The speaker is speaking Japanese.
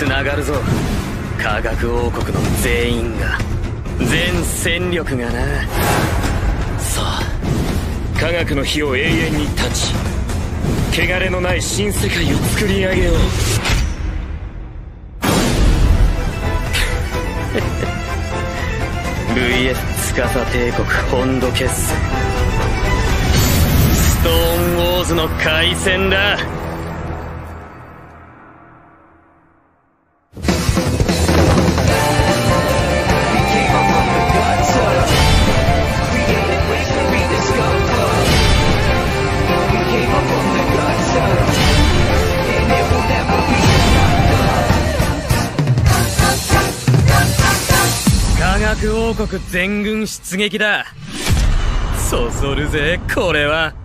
つながるぞ。科学王国の全員が。全戦力がな。さあ科学の火を永遠に断ち汚れのない新世界を作り上げよう。VS 司帝国本土決戦。ストーンウォーズの開戦だ。学王国全軍出撃だ。そそるぜこれは。